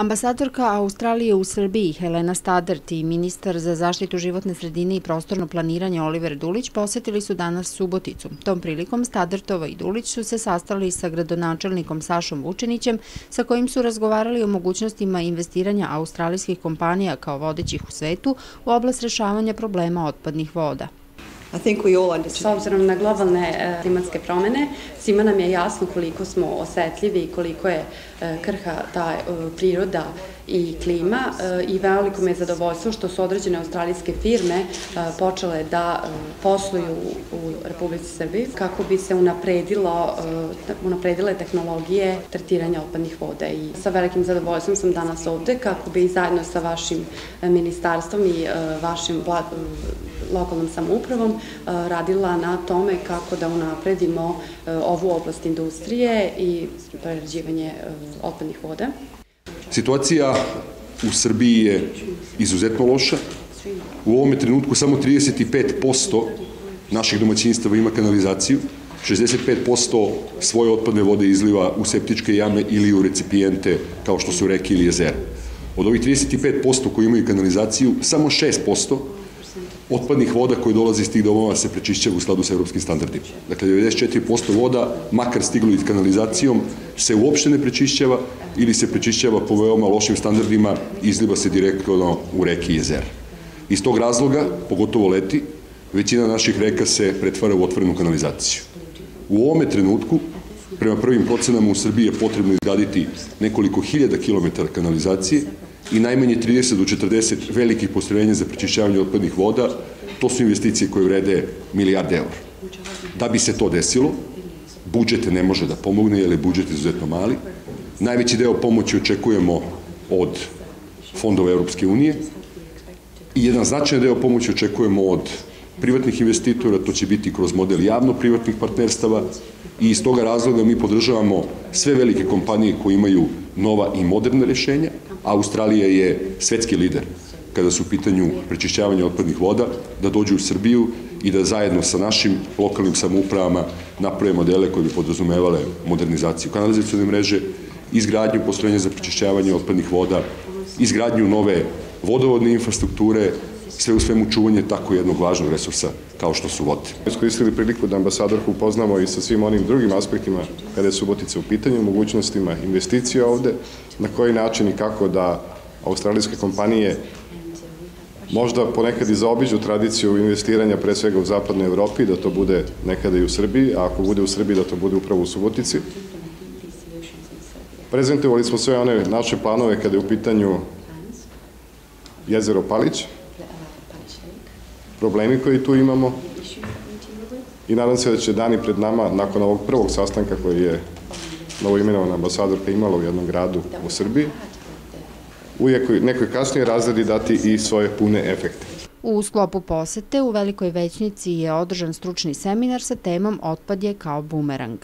Ambasadorka Australije u Srbiji Helena Stadert i ministar za zaštitu životne sredine i prostorno planiranje Oliver Dulić posetili su danas Suboticu. Tom prilikom Stadertova i Dulić su se sastali sa gradonačelnikom Sašom Vučenićem sa kojim su razgovarali o mogućnostima investiranja australijskih kompanija kao vodećih u svetu u oblast rešavanja problema otpadnih voda. S obzirom na globalne e, klimatske promene, svima nam je jasno koliko smo osetljivi i koliko je e, krha ta e, priroda i klima i veliko me je zadovoljstvo što su određene australijske firme počele da posluju u Republici Srbiji kako bi se unapredilo, unapredile tehnologije tretiranja otpadnih voda. I sa velikim zadovoljstvom sam danas ovde kako bi zajedno sa vašim ministarstvom i vašim lokalnom samoupravom radila na tome kako da unapredimo ovu oblast industrije i prerađivanje otpadnih voda. Situacija u Srbiji je izuzetno loša. U ovome trenutku samo 35% naših domaćinstava ima kanalizaciju, 65% svoje otpadne vode izliva u septičke jame ili u recipijente kao što su reke ili jezera. Od ovih 35% koji imaju kanalizaciju, samo 6% otpadnih voda koje dolaze iz tih domova se prečišćava u skladu sa evropskim standardima. Dakle, 94% voda, makar stiglo iz kanalizacijom, se uopšte ne prečišćava ili se prečišćava po veoma lošim standardima i izliva se direktno u reke i jezera. Iz tog razloga, pogotovo leti, većina naših reka se pretvara u otvorenu kanalizaciju. U ovome trenutku, prema prvim procenama u Srbiji je potrebno izgraditi nekoliko hiljada kilometara kanalizacije, i najmanje 30 do 40 velikih postrojenja za prečišćavanje otpadnih voda, to su investicije koje vrede milijarde eur. Da bi se to desilo, budžet ne može da pomogne, jer je budžet izuzetno mali. Najveći deo pomoći očekujemo od fondova Europske unije i jedan značajan deo pomoći očekujemo od privatnih investitora, to će biti kroz model javno-privatnih partnerstava i iz toga razloga mi podržavamo sve velike kompanije koje imaju nova i moderna rešenja. Australija je svetski lider kada su u pitanju prečišćavanja otpadnih voda, da dođu u Srbiju i da zajedno sa našim lokalnim samoupravama naprave modele koje bi podrazumevale modernizaciju kanalizacijone mreže, izgradnju postrojenja za prečišćavanje otpadnih voda, izgradnju nove vodovodne infrastrukture, sve u svemu čuvanje tako jednog važnog resursa kao što su vode. Iskoristili priliku da ambasadorku upoznamo i sa svim onim drugim aspektima kada je Subotica u pitanju, mogućnostima investicija ovde, na koji način i kako da australijske kompanije možda ponekad i zaobiđu tradiciju investiranja pre svega u zapadnoj Evropi, da to bude nekada i u Srbiji, a ako bude u Srbiji da to bude upravo u Subotici. Prezentovali smo sve one naše planove kada je u pitanju jezero Palić, problemi koji tu imamo i nadam se da će dani pred nama, nakon ovog prvog sastanka koji je novoimenovana ambasadorka imala u jednom gradu u Srbiji, u nekoj kasnije razredi dati i svoje pune efekte. U sklopu posete u Velikoj većnici je održan stručni seminar sa temom Otpad je kao bumerang.